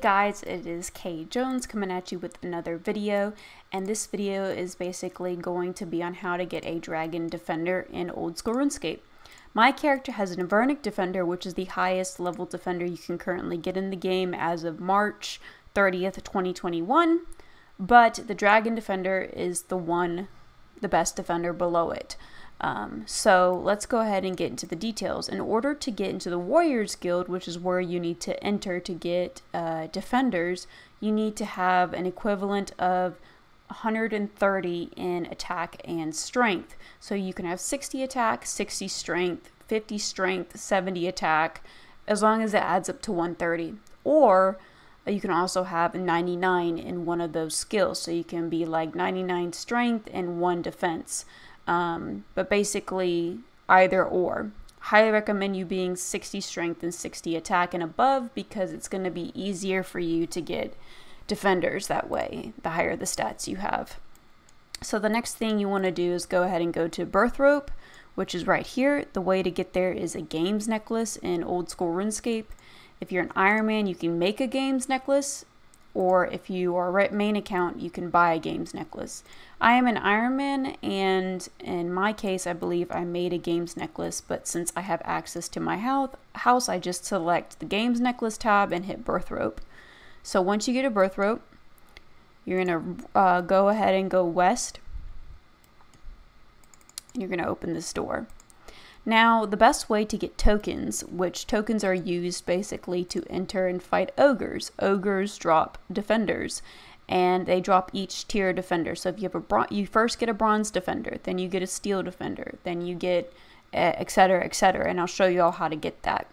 Guys, it is Kay Jones coming at you with another video, and this video is basically going to be on how to get a Dragon Defender in Old School RuneScape. My character has an Avernic Defender, which is the highest level defender you can currently get in the game as of March 30th, 2021, but the Dragon Defender is the one, the best defender below it. Um, so let's go ahead and get into the details. In order to get into the Warriors Guild, which is where you need to enter to get uh, defenders, you need to have an equivalent of 130 in attack and strength. So you can have 60 attack, 60 strength, 50 strength, 70 attack, as long as it adds up to 130. Or uh, you can also have 99 in one of those skills. So you can be like 99 strength and 1 defense. Um, but basically, either or. Highly recommend you being 60 strength and 60 attack and above because it's going to be easier for you to get defenders that way, the higher the stats you have. So the next thing you want to do is go ahead and go to Burthorpe, which is right here. The way to get there is a games necklace in old school RuneScape. If you're an Iron Man, you can make a games necklace or if you are a main account, you can buy a games necklace. I am an Ironman, and in my case, I believe I made a games necklace, but since I have access to my house, I just select the games necklace tab and hit Burthorpe. So once you get a Burthorpe, you're going to uh, go ahead and go west. And you're going to open this door. Now, the best way to get tokens, which tokens are used basically to enter and fight ogres. Ogres drop defenders, and they drop each tier defender. So if you have a you first get a bronze defender, then you get a steel defender, then you get etc. etc. And I'll show you all how to get that.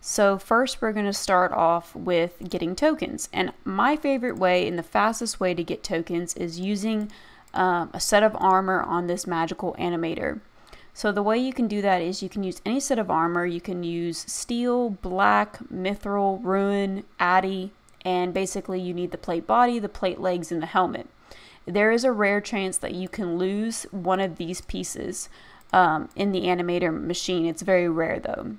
So first we're going to start off with getting tokens. And my favorite way and the fastest way to get tokens is using um, a set of armor on this magical animator. So the way you can do that is you can use any set of armor. You can use steel, black, mithril, rune, addy, and basically you need the plate body, the plate legs, and the helmet. There is a rare chance that you can lose one of these pieces um, in the animator machine. It's very rare though.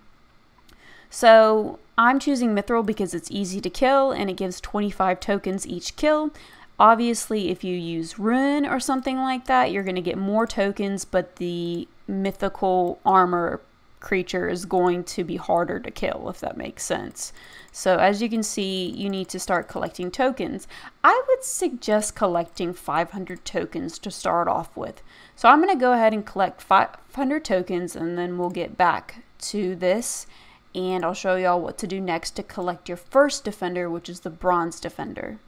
So I'm choosing mithril because it's easy to kill and it gives 25 tokens each kill. Obviously, if you use Rune or something like that, you're going to get more tokens, but the mithril armor creature is going to be harder to kill, if that makes sense. So as you can see, you need to start collecting tokens. I would suggest collecting 500 tokens to start off with. So I'm going to go ahead and collect 500 tokens and then we'll get back to this and I'll show y'all what to do next to collect your first defender, which is the bronze defender.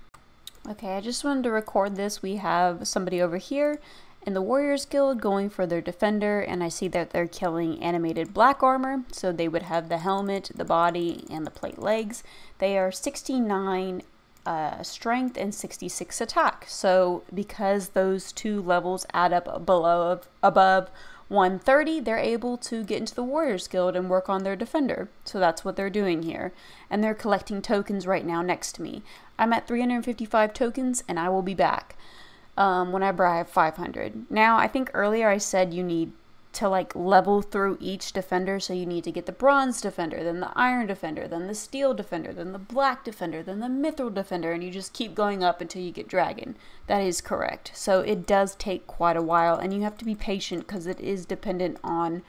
Okay, I just wanted to record this. We have somebody over here in the Warriors Guild going for their defender, and I see that they're killing animated black armor, so they would have the helmet, the body, and the plate legs. They are 69 uh, strength and 66 attack. So because those two levels add up below above 130, they're able to get into the Warriors Guild and work on their defender. So that's what they're doing here. And they're collecting tokens right now next to me. I'm at 355 tokens and I will be back um, whenever I have 500. Now, I think earlier I said you need to like level through each defender. So you need to get the bronze defender, then the iron defender, then the steel defender, then the black defender, then the mithril defender, and you just keep going up until you get dragon. That is correct. So it does take quite a while, and you have to be patient because it is dependent on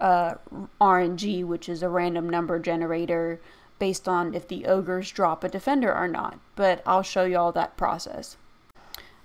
uh, RNG, which is a random number generator based on if the ogres drop a defender or not. But I'll show you all that process.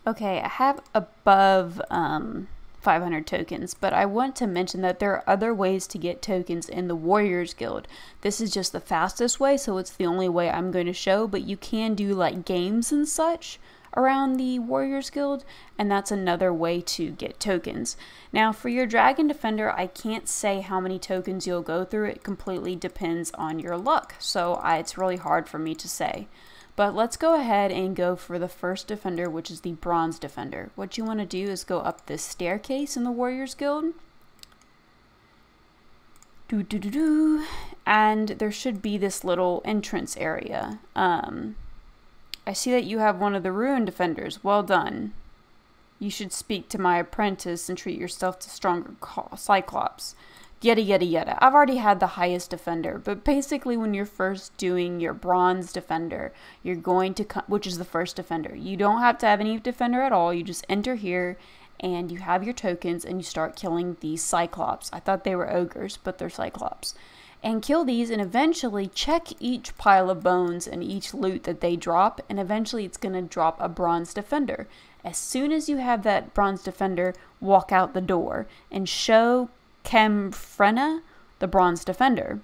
Okay, I have above um, 500 tokens, but I want to mention that there are other ways to get tokens in the Warriors Guild. This is just the fastest way, so it's the only way I'm going to show, but you can do like games and such around the Warriors Guild, and that's another way to get tokens. Now, for your Dragon Defender, I can't say how many tokens you'll go through. It completely depends on your luck, so I, it's really hard for me to say. But let's go ahead and go for the first defender, which is the bronze defender. What you want to do is go up this staircase in the Warriors Guild. Do, do, do. And there should be this little entrance area. Um, I see that you have one of the ruined defenders. Well done. You should speak to my apprentice and treat yourself to stronger Cyclops. Yada yada yada. I've already had the highest defender, but basically when you're first doing your bronze defender, you're going to which is the first defender. You don't have to have any defender at all. You just enter here and you have your tokens and you start killing these cyclops. I thought they were ogres, but they're cyclops. And kill these and eventually check each pile of bones and each loot that they drop and eventually it's going to drop a bronze defender. As soon as you have that bronze defender, walk out the door and show Kamfreena, the bronze defender.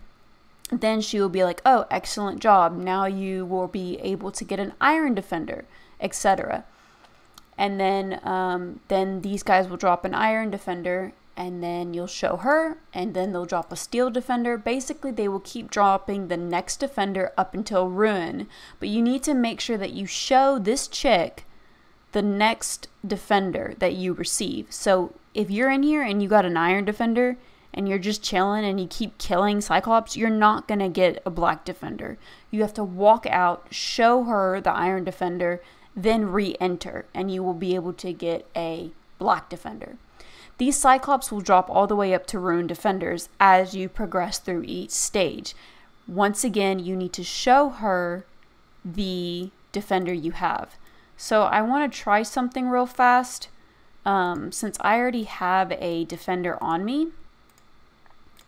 Then she will be like, oh, excellent job. Now you will be able to get an iron defender, etc. And then, um, then these guys will drop an iron defender, and then you'll show her, and then they'll drop a steel defender. Basically, they will keep dropping the next defender up until rune. But you need to make sure that you show this chick the next defender that you receive. So if you're in here and you got an iron defender and you're just chilling and you keep killing Cyclops, you're not going to get a black defender. You have to walk out, show her the iron defender, then re enter, and you will be able to get a black defender. These Cyclops will drop all the way up to Rune Defenders as you progress through each stage. Once again, you need to show her the defender you have. So I want to try something real fast. Um, since I already have a defender on me,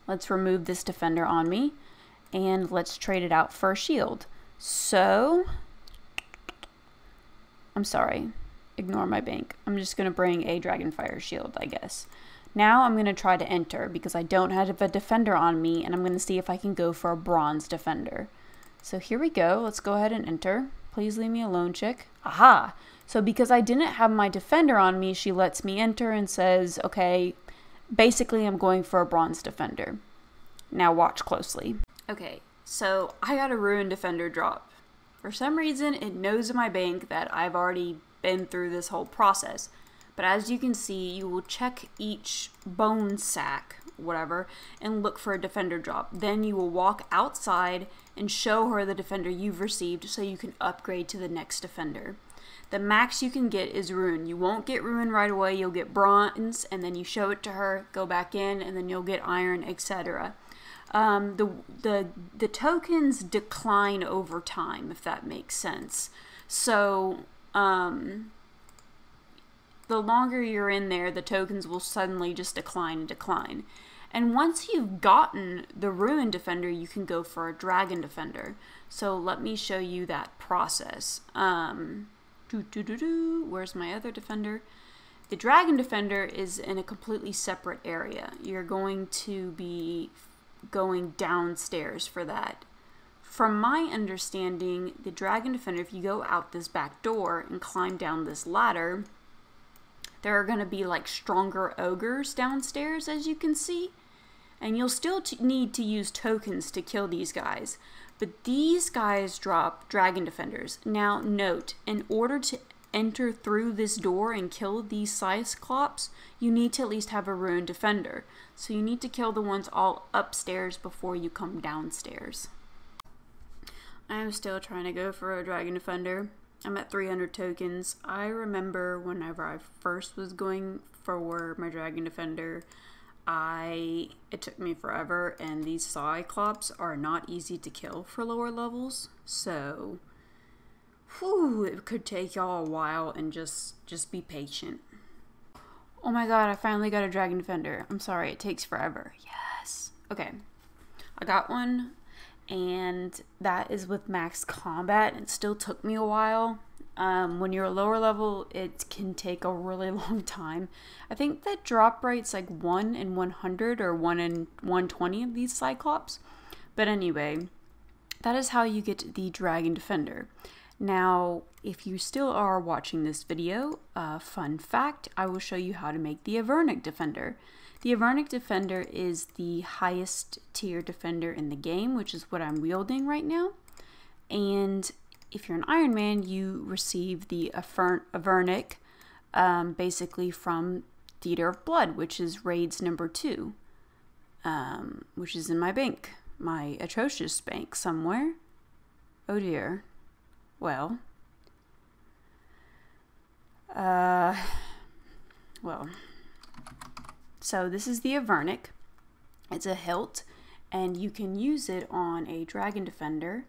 let's remove this defender on me and let's trade it out for a shield. So, I'm sorry, ignore my bank. I'm just going to bring a Dragonfire shield, I guess. Now I'm going to try to enter because I don't have a defender on me and I'm going to see if I can go for a bronze defender. So here we go. Let's go ahead and enter. Please leave me alone, chick. Aha! So because I didn't have my defender on me, she lets me enter and says, okay, basically I'm going for a bronze defender. Now watch closely. Okay, so I got a ruined defender drop. For some reason, it knows in my bank that I've already been through this whole process. But as you can see, you will check each bone sack, whatever, and look for a defender drop. Then you will walk outside and show her the defender you've received so you can upgrade to the next defender. The max you can get is rune. You won't get rune right away. You'll get bronze, and then you show it to her, go back in, and then you'll get iron, etc. Um, the the the tokens decline over time, if that makes sense. So um, the longer you're in there, the tokens will suddenly just decline and decline. And once you've gotten the Rune Defender, you can go for a Dragon Defender. So let me show you that process. Um, doo -doo -doo Where's my other Defender? The Dragon Defender is in a completely separate area. You're going to be going downstairs for that. From my understanding, the Dragon Defender, if you go out this back door and climb down this ladder, there are going to be like stronger ogres downstairs, as you can see. And you'll still need to use tokens to kill these guys. But these guys drop Dragon Defenders. Now, note, in order to enter through this door and kill these Cyclops, you need to at least have a Ruined Defender. So you need to kill the ones all upstairs before you come downstairs. I am still trying to go for a Dragon Defender. I'm at 300 tokens. I remember whenever I first was going for my Dragon Defender, I it took me forever and these Cyclops are not easy to kill for lower levels. So whew, it could take y'all a while and just just be patient. Oh my god, I finally got a Dragon Defender. I'm sorry, it takes forever. Yes. Okay. I got one and that is with max combat. It still took me a while. Um, when you're a lower level, it can take a really long time. I think that drop rate's like 1 in 100 or 1 in 120 of these Cyclops. But anyway, that is how you get the Dragon Defender. Now, if you still are watching this video, uh, fun fact, I will show you how to make the Avernic Defender. The Avernic Defender is the highest tier defender in the game, which is what I'm wielding right now. And if you're an Iron Man, you receive the Avernic um, basically from Theater of Blood, which is raids number two, um, which is in my bank, my atrocious bank somewhere. Oh dear. Well. Uh, well. So this is the Avernic. It's a hilt, and you can use it on a Dragon Defender,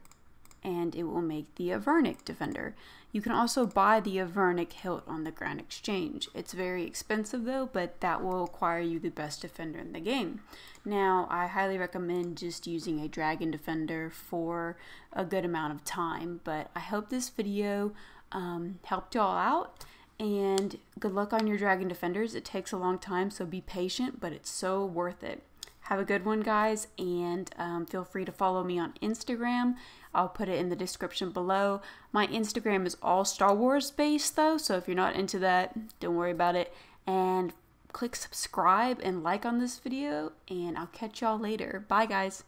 and it will make the Avernic Defender. You can also buy the Avernic hilt on the Grand Exchange. It's very expensive though, but that will acquire you the best defender in the game. Now, I highly recommend just using a Dragon Defender for a good amount of time, but I hope this video um, helped y'all out and good luck on your Dragon Defenders. It takes a long time, so be patient, but it's so worth it. Have a good one, guys, and um, feel free to follow me on Instagram. I'll put it in the description below. My Instagram is all Star Wars based, though, so if you're not into that, don't worry about it. And click subscribe and like on this video, and I'll catch y'all later. Bye, guys.